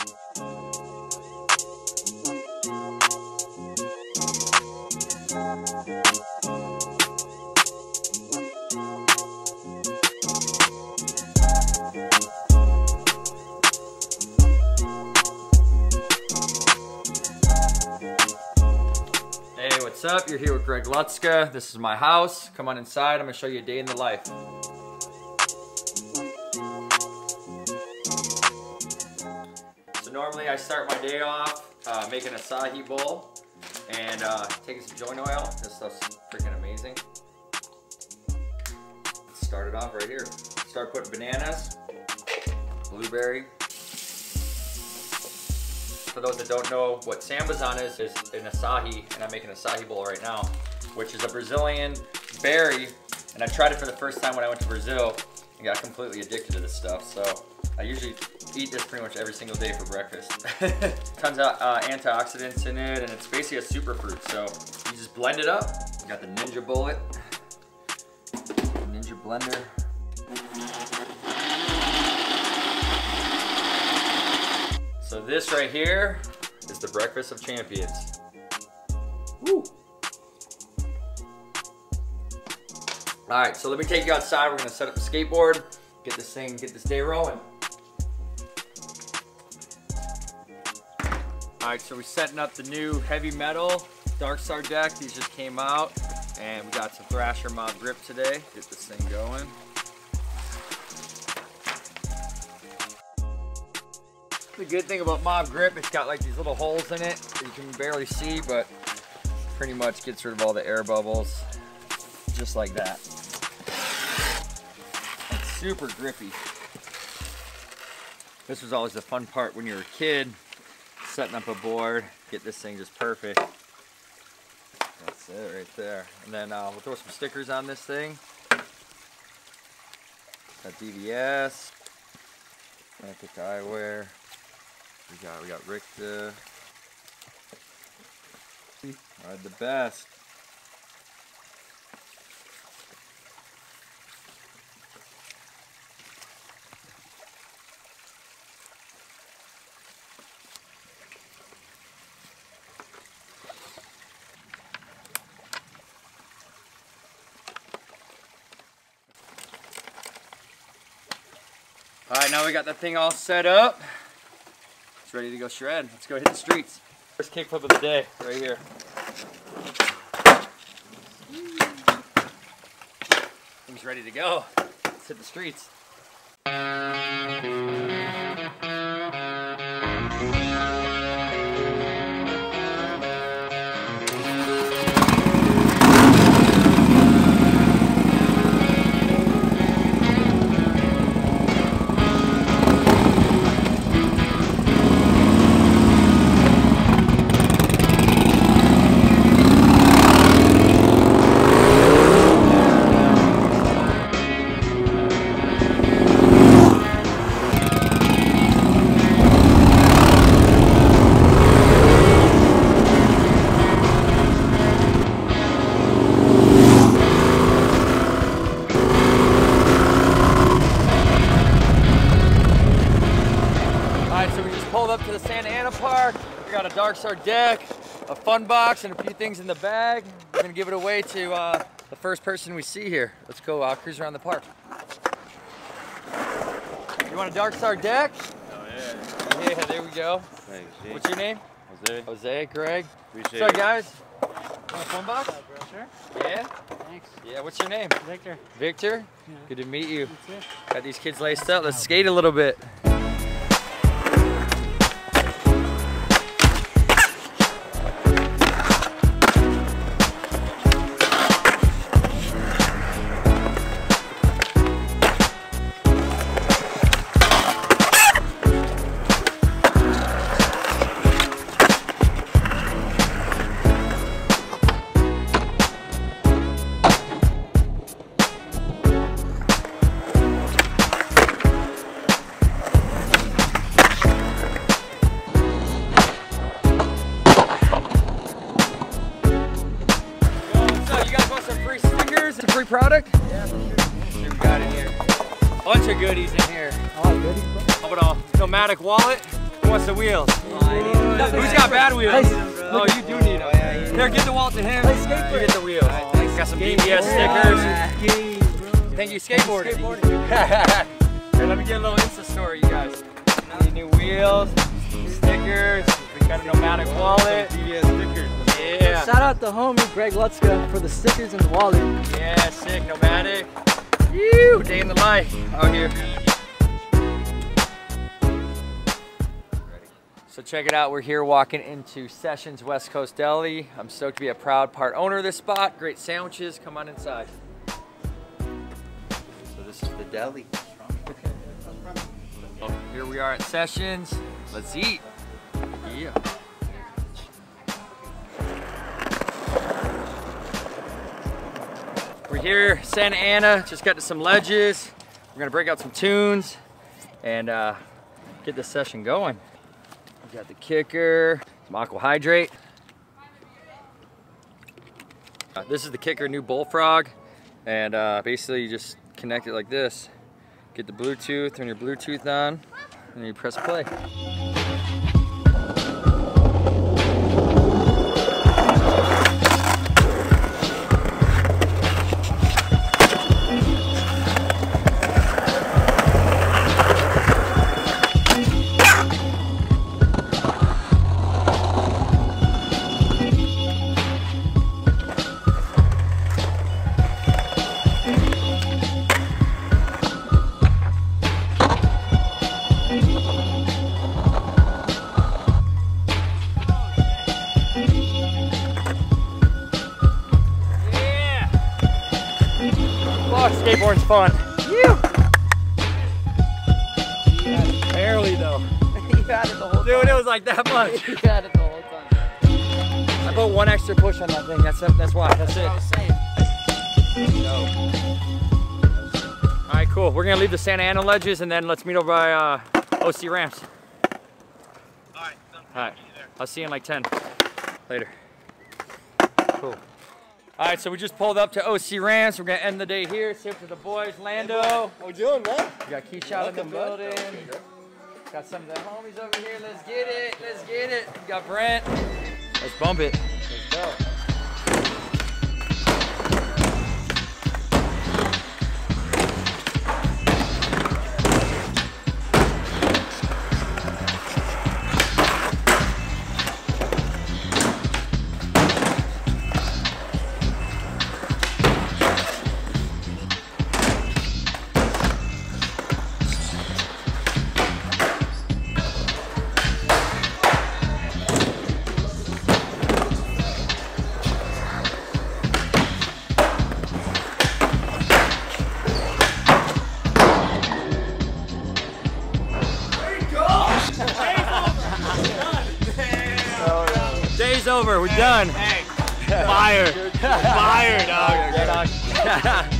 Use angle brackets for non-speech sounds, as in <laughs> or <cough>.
Hey, what's up? You're here with Greg Lutzka. This is my house. Come on inside. I'm gonna show you a day in the life. I start my day off uh, making acai bowl and uh, taking some joint oil. This stuff's freaking amazing. Start it off right here. Start putting bananas, blueberry, for those that don't know what sambazon is, is an acai, and I'm making an acai bowl right now, which is a Brazilian berry, and I tried it for the first time when I went to Brazil and got completely addicted to this stuff. So I usually eat this pretty much every single day for breakfast. <laughs> Tons of uh, antioxidants in it, and it's basically a superfruit. So you just blend it up. You got the Ninja Bullet, Ninja Blender. So this right here is the breakfast of champions. Woo! All right, so let me take you outside. We're gonna set up the skateboard, get this thing, get this day rolling. So we're setting up the new heavy metal Dark Star deck. These just came out, and we got some Thrasher Mob grip today. Get this thing going. The good thing about Mob Grip, it's got like these little holes in it you can barely see, but pretty much gets rid of all the air bubbles, just like that. It's super grippy. This was always the fun part when you were a kid, setting up a board, get this thing just perfect. That's it right there. And then uh, we'll throw some stickers on this thing. Got DVS, Atlantic Eyewear. We got we got Rick the Ride the best. All right, now we got the thing all set up. It's ready to go shred. Let's go hit the streets. First kickflip of the day, right here. Thing's ready to go. Let's hit the streets. Alright, so we just pulled up to the Santa Ana Park. We got a Dark Star deck, a fun box, and a few things in the bag. We're gonna give it away to uh, the first person we see here. Let's go uh, cruise around the park. You want a Dark Star deck? Oh yeah. Yeah, there we go. Thanks. G. What's your name? Jose? Jose, Greg. Appreciate What's up, guys? Want a fun box? Sure. Yeah? Thanks. Yeah, what's your name? Victor. Victor? Yeah. Good to meet you. That's it. Got these kids laced up. Let's skate a little bit. Product? Yeah, for sure. See we got in here. Bunch of goodies in here. Oh, goodies, bro. How about a nomadic wallet? Who wants the wheels? Who's got bad wheels? Oh, you do need them. Here, give the wallet to him. You get the wheels. Got some DVS stickers. Thank you, skateboarding. Here, let me get a little Insta story, you guys. Need new wheels, stickers. We got a nomadic wallet. DVS stickers. Yeah. Shout out to homie Greg Lutzka for the stickers and the wallet. Yeah, sick, nomadic. You day in the life out here. So check it out, we're here walking into Sessions West Coast Deli. I'm stoked to be a proud part owner of this spot. Great sandwiches, come on inside. So this is the deli. <laughs> Oh, here we are at Sessions. Let's eat. Yeah. We're here, Santa Ana, just got to some ledges. We're gonna break out some tunes and uh, get this session going. We got the kicker, some aqua hydrate. Uh, this is the kicker new bullfrog and uh, basically you just connect it like this. Get the Bluetooth, turn your Bluetooth on, and you press play. Fuck, skateboarding's fun. Barely though. <laughs> you had it the whole Dude, it was like that <laughs> much. You had it the whole time. I put one extra push on that thing. That's it. That's why. That's it. I was saying. All right, cool. We're gonna leave the Santa Ana ledges and then let's meet over by uh, OC ramps. All right. All right. I'll see you in like 10. Later. Cool. All right, so we just pulled up to OC ramps. We're gonna end the day here. Say up to the boys, Lando. How we doing, man? We got Keyshawn in the Welcome, building. Got some of the homies over here. Let's get it. Let's get it. We got Brent. Let's bump it. Let's go. Day's over. We're done. Fire. Fire, dog. Yeah, dog. <laughs>